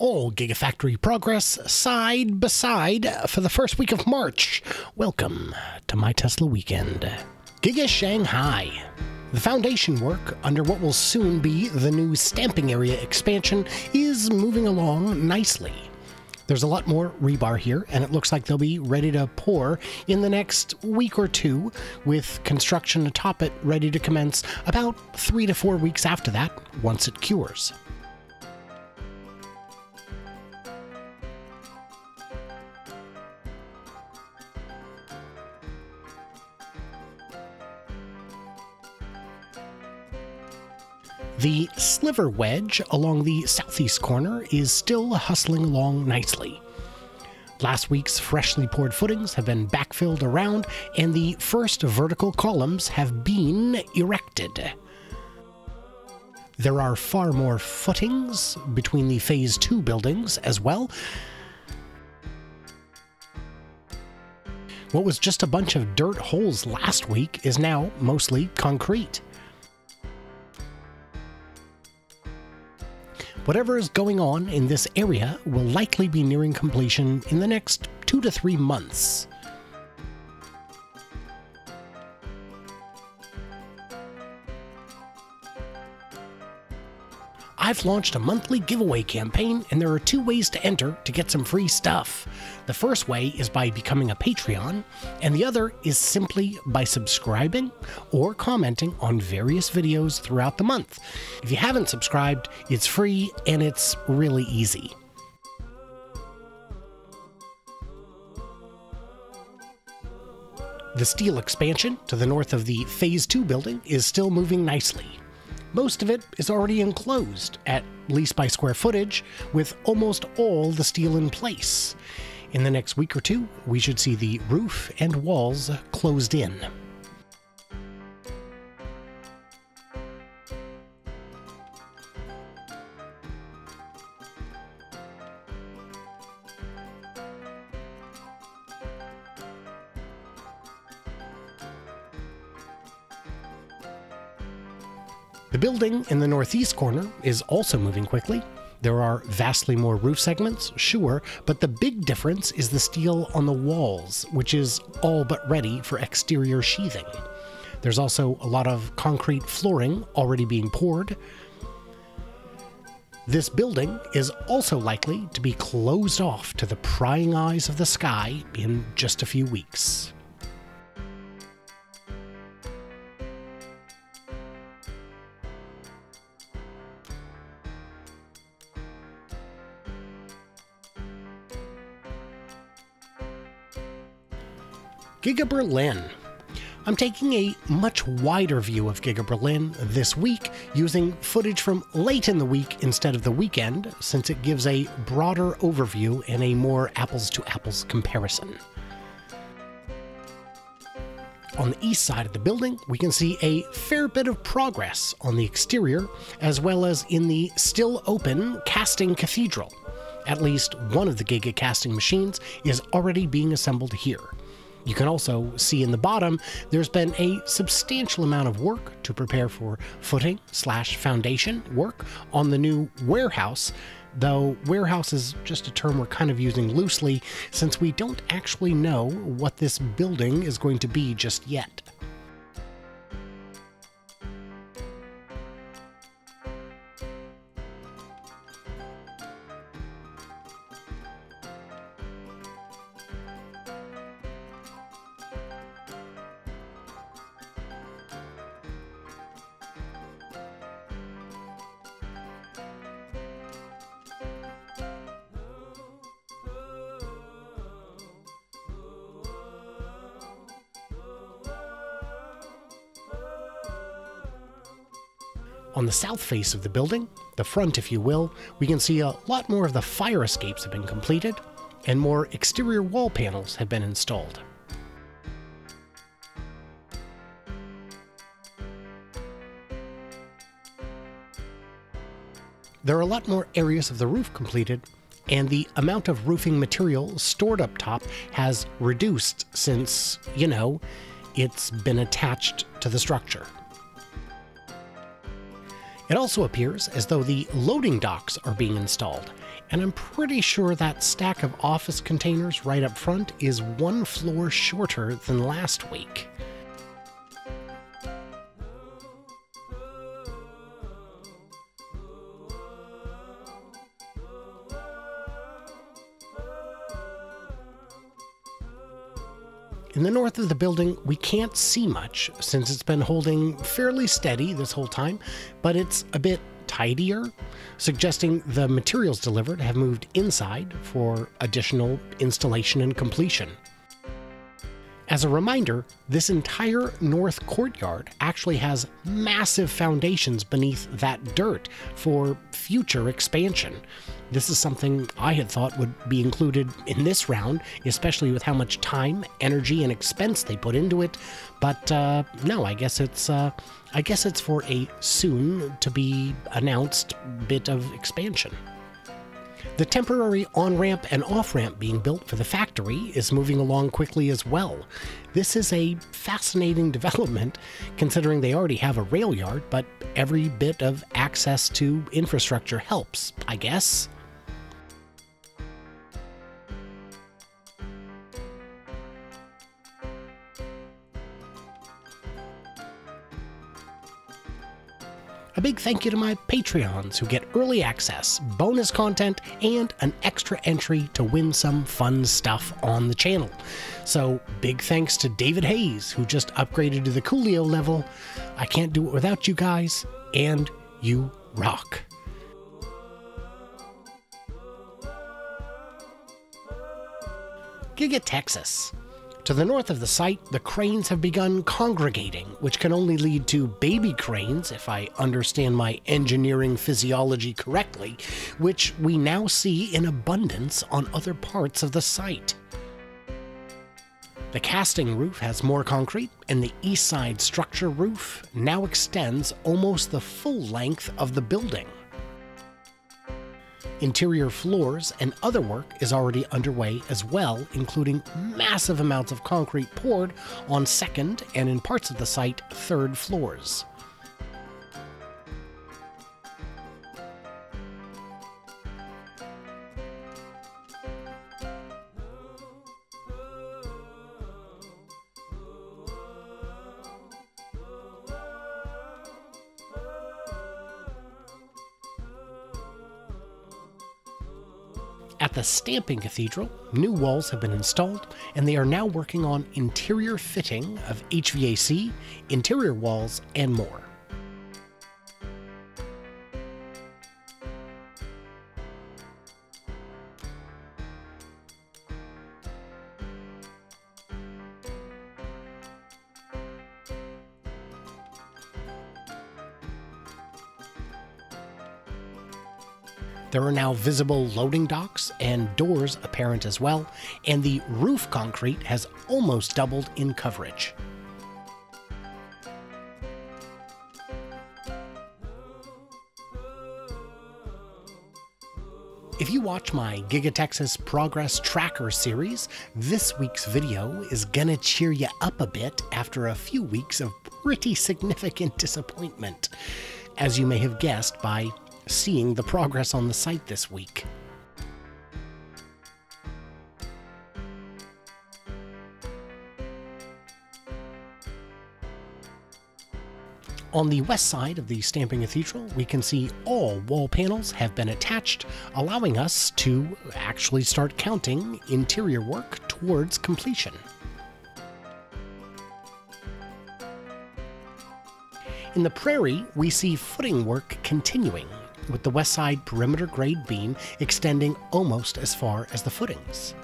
all Gigafactory progress side by side for the first week of March. Welcome to my Tesla weekend. Giga Shanghai. The foundation work under what will soon be the new stamping area expansion is moving along nicely. There's a lot more rebar here, and it looks like they'll be ready to pour in the next week or two, with construction atop it ready to commence about three to four weeks after that, once it cures. The sliver wedge along the southeast corner is still hustling along nicely. Last week's freshly poured footings have been backfilled around, and the first vertical columns have been erected. There are far more footings between the Phase 2 buildings as well. What was just a bunch of dirt holes last week is now mostly concrete. Whatever is going on in this area will likely be nearing completion in the next two to three months. I've launched a monthly giveaway campaign, and there are two ways to enter to get some free stuff. The first way is by becoming a Patreon, and the other is simply by subscribing or commenting on various videos throughout the month. If you haven't subscribed, it's free and it's really easy. The steel expansion to the north of the Phase 2 building is still moving nicely. Most of it is already enclosed, at least by square footage, with almost all the steel in place. In the next week or two, we should see the roof and walls closed in. The building in the northeast corner is also moving quickly. There are vastly more roof segments, sure, but the big difference is the steel on the walls, which is all but ready for exterior sheathing. There's also a lot of concrete flooring already being poured. This building is also likely to be closed off to the prying eyes of the sky in just a few weeks. Giga Berlin. I'm taking a much wider view of Giga Berlin this week, using footage from late in the week instead of the weekend, since it gives a broader overview and a more apples to apples comparison. On the east side of the building, we can see a fair bit of progress on the exterior, as well as in the still open casting cathedral. At least one of the Giga casting machines is already being assembled here. You can also see in the bottom there's been a substantial amount of work to prepare for footing slash foundation work on the new warehouse, though warehouse is just a term we're kind of using loosely since we don't actually know what this building is going to be just yet. On the south face of the building, the front if you will, we can see a lot more of the fire escapes have been completed, and more exterior wall panels have been installed. There are a lot more areas of the roof completed, and the amount of roofing material stored up top has reduced since, you know, it's been attached to the structure. It also appears as though the loading docks are being installed, And I'm pretty sure that stack of office containers right up front is one floor shorter than last week. In the north of the building, we can't see much since it's been holding fairly steady this whole time, but it's a bit tidier, suggesting the materials delivered have moved inside for additional installation and completion. As a reminder, this entire north courtyard actually has massive foundations beneath that dirt for future expansion. This is something I had thought would be included in this round, especially with how much time, energy, and expense they put into it. But uh, no, I guess it's uh, I guess it's for a soon to be announced bit of expansion. The temporary on ramp and off ramp being built for the factory is moving along quickly as well. This is a fascinating development considering they already have a rail yard, but every bit of access to infrastructure helps, I guess. A big thank you to my Patreons who get early access, bonus content, and an extra entry to win some fun stuff on the channel. So, big thanks to David Hays, who just upgraded to the Coolio level. I can't do it without you guys, and you rock. Giga Texas. To the north of the site, the cranes have begun congregating, which can only lead to baby cranes, if I understand my engineering physiology correctly, which we now see in abundance on other parts of the site. The casting roof has more concrete, and the east side structure roof now extends almost the full length of the building. Interior floors and other work is already underway as well, including massive amounts of concrete poured on second and in parts of the site, third floors. At the Stamping Cathedral, new walls have been installed, and they are now working on interior fitting of HVAC, interior walls, and more. There are now visible loading docks and doors apparent as well, and the roof concrete has almost doubled in coverage. If you watch my GigaTexas Progress Tracker series, this week's video is gonna cheer you up a bit after a few weeks of pretty significant disappointment, as you may have guessed by seeing the progress on the site this week. On the west side of the Stamping Cathedral, we can see all wall panels have been attached, allowing us to actually start counting interior work towards completion. In the prairie, we see footing work continuing, with the west side perimeter grade beam extending almost as far as the footings.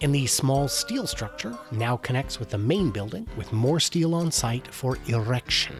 And the small steel structure now connects with the main building with more steel on site for erection.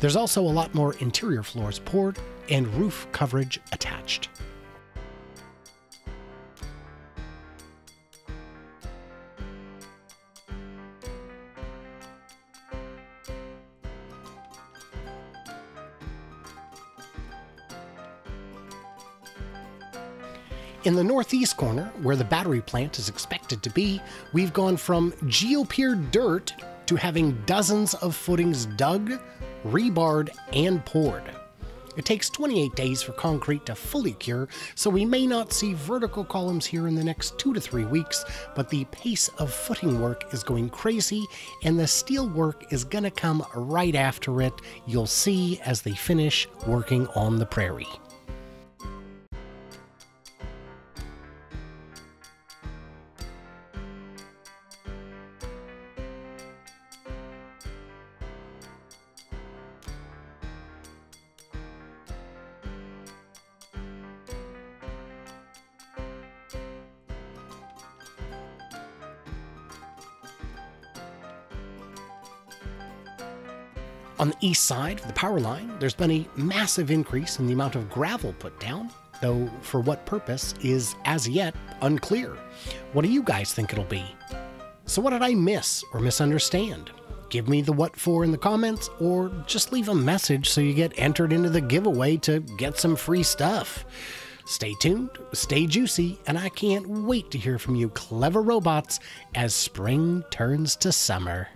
There's also a lot more interior floors poured and roof coverage attached. In the northeast corner, where the battery plant is expected to be, we've gone from geopier dirt to having dozens of footings dug, rebarred, and poured. It takes 28 days for concrete to fully cure, so we may not see vertical columns here in the next two to three weeks, but the pace of footing work is going crazy, and the steel work is gonna come right after it. You'll see as they finish working on the prairie. On the east side of the power line, there's been a massive increase in the amount of gravel put down, though for what purpose is as yet unclear. What do you guys think it'll be? So, what did I miss or misunderstand? Give me the what for in the comments, or just leave a message so you get entered into the giveaway to get some free stuff. Stay tuned, stay juicy, and I can't wait to hear from you, clever robots, as spring turns to summer.